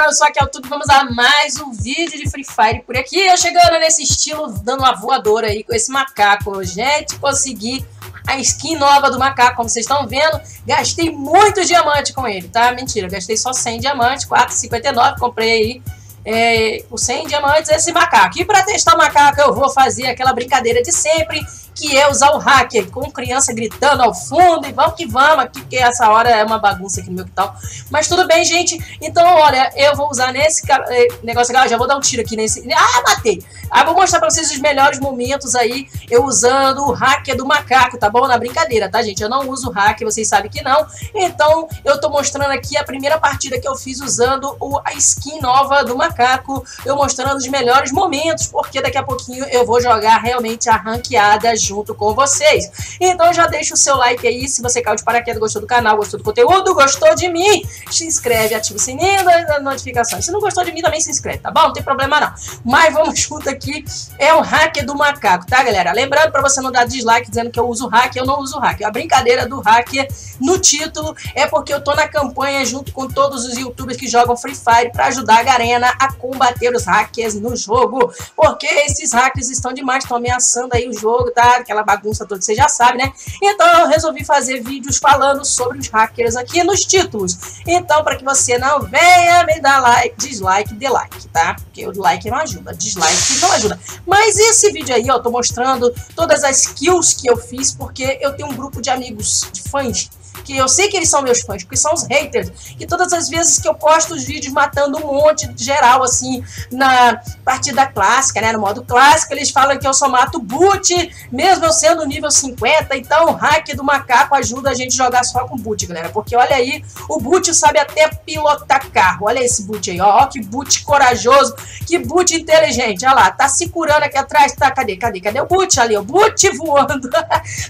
galera, eu sou aqui Tudo, vamos a mais um vídeo de Free Fire por aqui. Eu chegando nesse estilo, dando uma voadora aí com esse macaco. Gente, consegui a skin nova do macaco, como vocês estão vendo. Gastei muito diamante com ele, tá? Mentira, gastei só 100 diamantes, 4,59, comprei aí é, por 100 diamantes esse macaco. E para testar o macaco eu vou fazer aquela brincadeira de sempre que é usar o hacker com criança gritando ao fundo e vamos que vamos, aqui que essa hora é uma bagunça aqui no meu tal. Mas tudo bem, gente. Então, olha, eu vou usar nesse eh, negócio aqui, já vou dar um tiro aqui nesse. Ah, matei! Ah, vou mostrar pra vocês os melhores momentos aí, eu usando o hacker do macaco, tá bom? Na brincadeira, tá, gente? Eu não uso hacker, vocês sabem que não. Então, eu tô mostrando aqui a primeira partida que eu fiz usando o, a skin nova do macaco, eu mostrando os melhores momentos, porque daqui a pouquinho eu vou jogar realmente a ranqueada junto com vocês. Então já deixa o seu like aí, se você caiu de paraquedas, gostou do canal, gostou do conteúdo, gostou de mim, se inscreve, ativa o sininho das notificações. Se não gostou de mim, também se inscreve, tá bom? Não tem problema não. Mas vamos junto aqui, é o hack do macaco, tá galera? Lembrando pra você não dar dislike dizendo que eu uso hack, eu não uso hack. A brincadeira do hacker no título é porque eu tô na campanha junto com todos os youtubers que jogam Free Fire pra ajudar a Garena a combater os hackers no jogo. Porque esses hackers estão demais, estão ameaçando aí o jogo, tá? Aquela bagunça toda, você já sabe, né? Então eu resolvi fazer vídeos falando sobre os hackers aqui nos títulos. Então, para que você não venha me dar like, dislike, de like, tá? Porque o like não ajuda, dislike não ajuda. Mas esse vídeo aí, ó, tô mostrando todas as kills que eu fiz, porque eu tenho um grupo de amigos, de fãs, que eu sei que eles são meus fãs, porque são os haters, e todas as vezes que eu posto os vídeos matando um monte de geral, assim, na partida clássica, né, no modo clássico, eles falam que eu só mato boot, mesmo eu sendo nível 50, então o hack do macaco ajuda a gente a jogar só com boot, galera, porque olha aí, o boot sabe até pilotar carro, olha esse boot aí, ó, ó que boot corajoso, que boot inteligente, olha lá, tá se curando aqui atrás, tá, cadê, cadê, cadê o boot? Ali, o boot voando,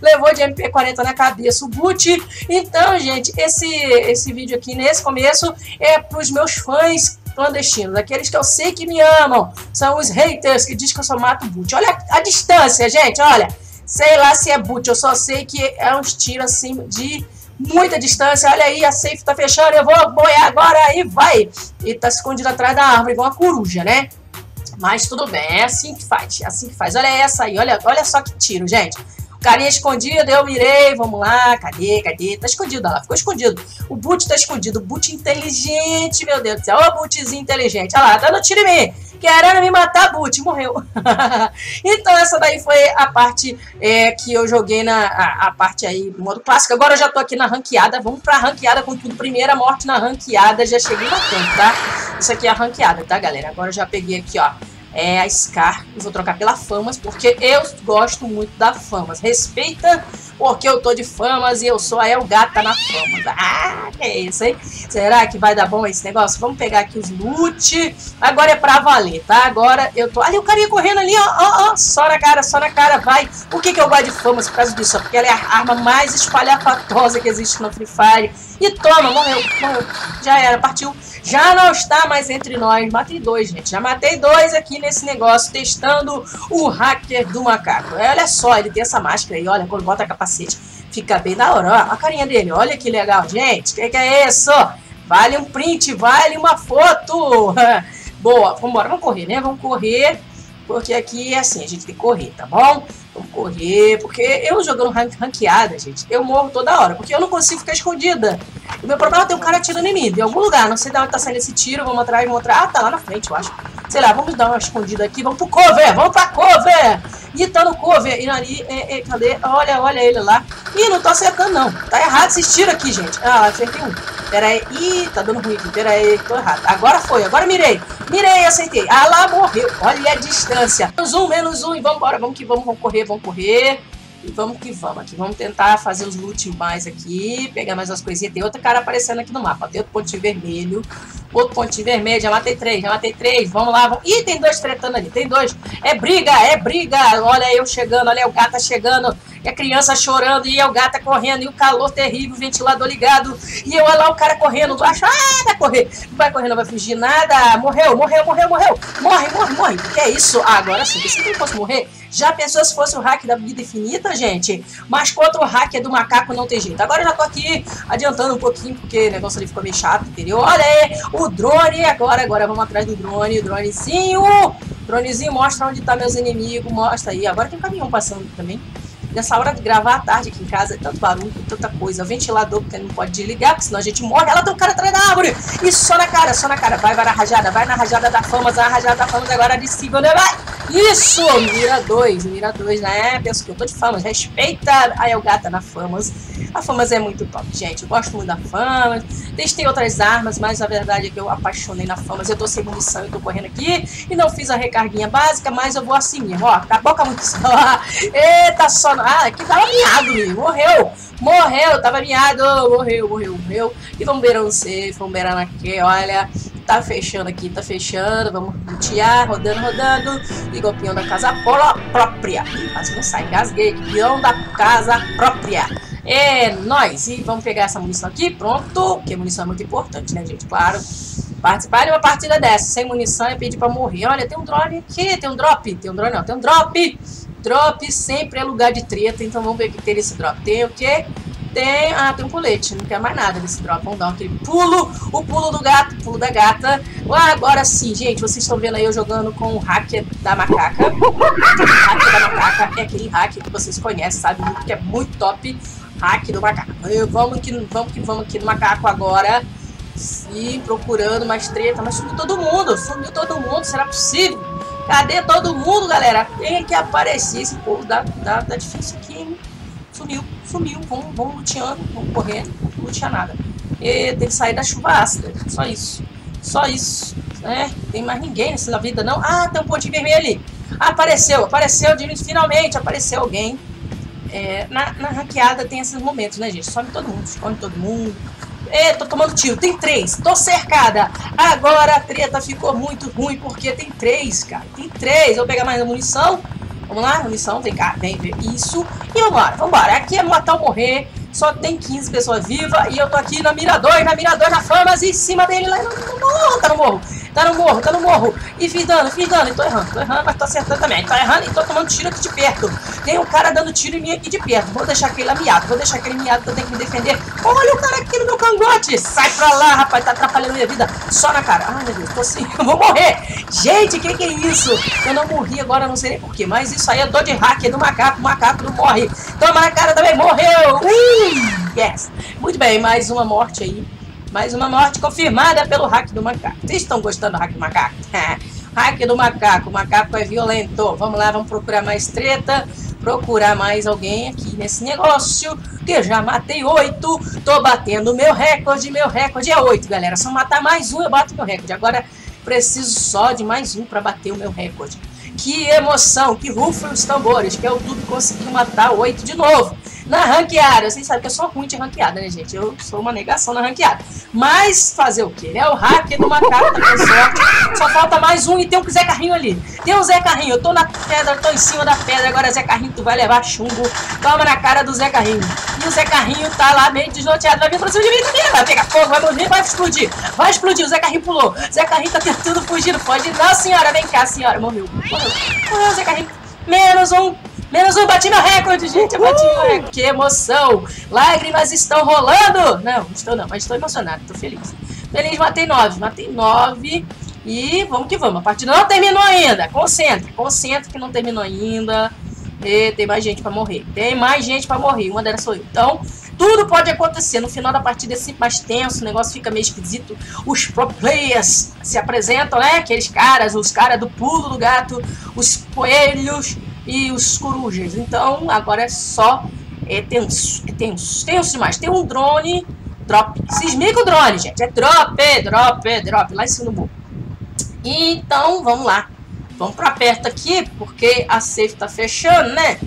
levou de MP40 na cabeça, o boot, então, gente, esse, esse vídeo aqui, nesse começo, é para os meus fãs clandestinos, aqueles que eu sei que me amam, são os haters que dizem que eu só mato boot. Olha a, a distância, gente, olha, sei lá se é boot, eu só sei que é uns tiros assim de muita distância. Olha aí, a safe tá fechando, eu vou boiar agora e vai. E tá escondido atrás da árvore, igual uma coruja, né? Mas tudo bem, é assim que faz, é assim que faz. Olha essa aí, olha, olha só que tiro, gente. Carinha escondido, eu mirei, vamos lá, cadê, cadê? Tá escondido, olha lá, ficou escondido. O boot tá escondido, o boot inteligente, meu Deus do céu. Ó, o bootzinho inteligente, olha lá, tá tiro em mim. Querendo me matar, boot, morreu. então essa daí foi a parte é, que eu joguei na a, a, parte aí do modo clássico. Agora eu já tô aqui na ranqueada, vamos pra ranqueada com tudo. Primeira morte na ranqueada, já cheguei no canto, tá? Isso aqui é a ranqueada, tá, galera? Agora eu já peguei aqui, ó é a Scar. Eu vou trocar pela Famas, porque eu gosto muito da Famas. Respeita, porque eu tô de Famas e eu sou a Elgata na Famas. Ah, que é isso, hein? Será que vai dar bom esse negócio? Vamos pegar aqui os loot. Agora é pra valer, tá? Agora eu tô... Ali o carinha correndo ali, ó, ó, ó. Só na cara, só na cara, vai. Por que que eu gosto de Famas por causa disso? Porque ela é a arma mais espalhafatosa que existe no Free Fire. E toma, morreu, morreu. Já era, partiu já não está mais entre nós. Matei dois, gente. Já matei dois aqui nesse negócio, testando o hacker do macaco. Olha só, ele tem essa máscara aí, olha, quando bota capacete, fica bem da hora. Olha a carinha dele, olha que legal, gente. O que, que é isso? Vale um print, vale uma foto. Boa, vamos embora, vamos correr, né? Vamos correr, porque aqui é assim, a gente tem que correr, tá bom? Vamos correr, porque eu jogando ranqueada, gente, eu morro toda hora, porque eu não consigo ficar escondida. O meu problema é ter um cara atirando em mim, de algum lugar. Não sei de onde tá saindo esse tiro. Vamos atrás, vamos atrás. Ah, tá lá na frente, eu acho. Sei lá, vamos dar uma escondida aqui. Vamos pro cover, vamos pra cover. E tá no cover. E ali, é, é, cadê? Olha, olha ele lá. Ih, não tô acertando, não. Tá errado esses tiros aqui, gente. Ah, acertei um. Pera aí. Ih, tá dando ruim aqui. Pera aí, tô errado. Agora foi, agora mirei. Mirei, aceitei. Ah, lá morreu. Olha a distância. Menos um, menos um. E vamos embora. Vamos que vamos, vamos correr, vamos correr. E vamos que vamos aqui. Vamos tentar fazer os loot mais aqui. Pegar mais umas coisinhas. Tem outro cara aparecendo aqui no mapa. Tem outro pontinho vermelho. Outro pontinho vermelho. Já matei três. Já matei três. Vamos lá. Vamos... Ih, tem dois tretando ali. Tem dois. É briga, é briga. Olha eu chegando. Olha o gato chegando. E a criança chorando. E o gato correndo. E o calor terrível. O ventilador ligado. E eu olha lá o cara correndo. Acho, ah, vai correr. Não vai correr, não vai fugir nada. Morreu, morreu, morreu, morreu. Morre, morre, morre. Que é isso? Ah, agora sim. Se não fosse morrer Já pensou se fosse o hack da vida infinita, gente? Mas contra o hacker do macaco não tem jeito. Agora eu já tô aqui adiantando um pouquinho, porque o negócio ali ficou meio chato, entendeu? Olha aí, o drone, agora, agora vamos atrás do drone, o dronezinho. Dronezinho mostra onde tá meus inimigos, mostra aí. Agora tem um caminhão passando também. Nessa hora de gravar à tarde aqui em casa, é tanto barulho, tanta coisa. Ventilador, porque não pode desligar, porque senão a gente morre. Ela tem um cara atrás da árvore. Isso, só na cara, só na cara. Vai, vai na rajada, vai na rajada da fama, vai na rajada da fama agora de cima, né? Vai! Isso! Mira 2, mira 2, né? Penso que eu tô de famas. Respeita a Elgata na famas. A famas é muito top, gente. Eu gosto muito da famas. Testei outras armas, mas a verdade é que eu apaixonei na famas. Eu tô sem munição, eu tô correndo aqui. E não fiz a recarguinha básica, mas eu vou assim mesmo. Ó, acabou com a munição. Eita, só. Ah, aqui tava miado, meu. Morreu. Morreu, tava miado. Morreu, morreu, morreu. E vamos ver você, vamos ver aqui, olha. Tá fechando aqui, tá fechando. Vamos lutear, rodando, rodando. Igual peão da casa própria. Quase não sai, gasguei. Da casa própria. É nós. E vamos pegar essa munição aqui, pronto. Porque munição é muito importante, né, gente? Claro. Participar de uma partida dessa, sem munição e pedir pra morrer. Olha, tem um drone aqui, tem um drop. Tem um drone, não, tem um drop. Drop sempre é lugar de treta, então vamos ver o que tem nesse drop. Tem o quê? Tem. Ah, tem um colete. Não quer mais nada desse drop. Vamos dar aquele pulo. O pulo do gato, pulo da gata. Ah, agora sim, gente. Vocês estão vendo aí eu jogando com o hacker da macaca. O hacker da macaca é aquele hacker que vocês conhecem, sabe? Que é muito top. Hack do macaco. Vamos que vamos que vamos aqui no macaco agora. Sim, procurando mais treta. Mas sumiu todo mundo. Sumiu todo mundo. Será possível? Cadê todo mundo, galera? Tem que aparecer esse povo. Dá, dá, dá difícil aqui, hein? Sumiu, sumiu. Vamos, vamos luteando, vamos correndo. Não lutear nada. E tem que sair da chuva ácida. Só isso. Só isso. É, tem mais ninguém nessa vida, não. Ah, tem um pontinho vermelho ali. Apareceu, apareceu, finalmente apareceu alguém. É, na, na ranqueada tem esses momentos, né, gente? Some todo mundo, some todo mundo. É, tô tomando tiro, tem três, tô cercada. Agora a treta ficou muito ruim porque tem três, cara. Tem três. Vou pegar mais munição. Vamos lá, munição, vem cá, vem, vem. Isso. E vambora, vambora. Aqui é matar ou morrer. Só tem 15 pessoas vivas e eu tô aqui na mira 2, na mira 2, na famas, em cima dele lá morro, tá no morro. Tá no morro, tá no morro. E fiz dano, fiz dano. E tô errando, tô errando, mas tô acertando também. Tô errando e tô tomando tiro aqui de perto. Tem um cara dando tiro em mim aqui de perto. Vou deixar aquele miado, vou deixar aquele miado que eu tenho que me defender. Olha o cara aqui no meu cangote. Sai pra lá, rapaz, tá atrapalhando minha vida. Só na cara. Ai, meu Deus, tô assim, eu vou morrer. Gente, que que é isso? Eu não morri agora, não sei nem porquê. Mas isso aí é dor de hack, é do macaco. O macaco não morre. Toma na cara também, morreu. Uh, yes. Muito bem, mais uma morte aí. Mais uma morte confirmada pelo hack do macaco. Vocês estão gostando do hack do macaco? hack do macaco. O macaco é violento. Vamos lá, vamos procurar mais treta. Procurar mais alguém aqui nesse negócio. Que eu já matei oito. Tô batendo meu recorde. Meu recorde é oito, galera. Se eu matar mais um, eu bato meu recorde. Agora preciso só de mais um para bater o meu recorde. Que emoção, que rufem os tambores, que é o tudo conseguiu matar oito de novo na ranqueada. Vocês sabem que eu sou ruim de ranqueada, né, gente? Eu sou uma negação na ranqueada. Mas fazer o quê, né? O hacker do macaco tá sorte. Só falta mais um e tem um Zé Carrinho ali. Tem um Zé Carrinho. Eu tô na pedra, tô em cima da pedra. Agora, Zé Carrinho, tu vai levar chumbo. Toma na cara do Zé Carrinho. E o Zé Carrinho tá lá meio desnorteado. Vai vir pra cima de mim também. Vai pegar fogo, vai morrer, vai explodir. Vai explodir. O Zé Carrinho pulou. Zé Carrinho tá tentando fugir. Não pode. Não, senhora, vem cá, senhora. Morreu. Morreu. Morreu, Zé Carrinho. Menos um. Menos um, bati meu recorde, gente, eu bati meu recorde. Que emoção! Lágrimas estão rolando! Não, não estou não, mas estou emocionado, estou feliz. Feliz, matei nove, matei nove. E vamos que vamos, a partida não terminou ainda. Concentre, concentre que não terminou ainda. E tem mais gente pra morrer. Tem mais gente pra morrer, uma delas sou eu. Então, tudo pode acontecer. No final da partida é sempre mais tenso, o negócio fica meio esquisito. Os pro players se apresentam, né? Aqueles caras, os caras do pulo do gato, os coelhos, e os corujas. Então agora é só é tenso, é tenso, tenso demais. Tem um drone, drop, sismico drone, gente. É drop, drop, drop, lá em cima do morro. Então vamos lá. Vamos pra perto aqui, porque a safe tá fechando, né?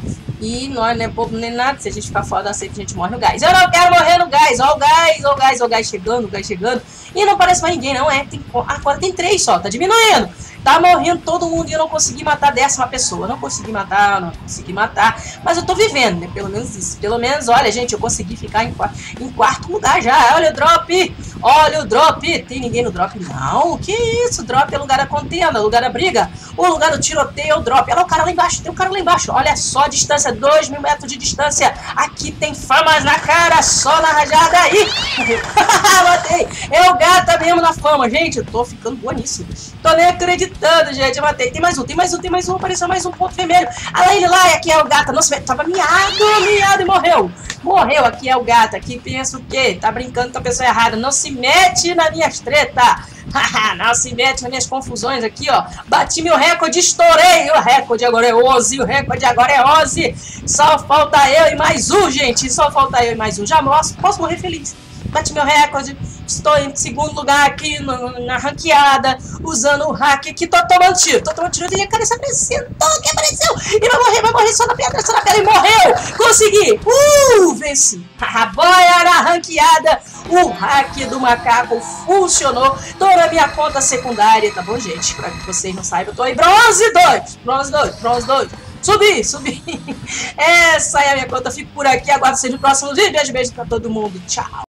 E nós não é bobo nem nada. Se a gente ficar fora da safe, a gente morre no gás. Eu não quero morrer no gás. Ó o gás, ó o gás, ó o gás chegando, o gás chegando. E não parece mais ninguém, não é. Tem, agora tem três só, tá diminuindo. Tá morrendo todo mundo e eu não consegui matar a décima pessoa. Não consegui matar, não consegui matar. Mas eu tô vivendo, né? Pelo menos isso. Pelo menos, olha, gente, eu consegui ficar em, em quarto lugar já. Olha o drop! Olha o drop! Tem ninguém no drop? Não. Que isso? Drop é lugar da contenda, lugar da briga. O lugar do tiroteio é o drop. Olha o cara lá embaixo. Tem um cara lá embaixo. Olha só a distância. 2 mil metros de distância. Aqui tem famas na cara. Só na rajada aí. Matei. É o gata mesmo na fama. Gente, eu tô ficando boa nisso. Tô nem acreditando, gente. Eu matei. Tem mais um, tem mais um, tem mais um. Apareceu mais um ponto vermelho. Ah, ele lá, aqui é o gata. Nossa, tava miado, miado e morreu. Morreu, aqui é o gato. Aqui pensa o quê? Tá brincando com a pessoa errada. Não se mete nas minhas tretas. não se mete nas minhas confusões aqui, ó. Bati meu recorde, estourei. O recorde agora é 11. O recorde agora é 11. Só falta eu e mais um, gente. Só falta eu e mais um. Já posso, posso morrer feliz bati meu recorde, estou em segundo lugar aqui no, na ranqueada, usando o hack aqui, tô tomando tiro, tô tomando tiro, e cara, isso apareceu, que apareceu, e vai morrer, vai morrer só na pedra, só na pedra, e morreu, consegui, uh, venci, a boia na ranqueada, o hack do macaco funcionou, tô na minha conta secundária, tá bom, gente, pra que vocês não saibam, eu tô em bronze 2, bronze 2, bronze 2, Subi, subi. Essa é a minha conta. Fico por aqui. Aguardo vocês no próximo vídeo. Beijo, beijo pra todo mundo. Tchau.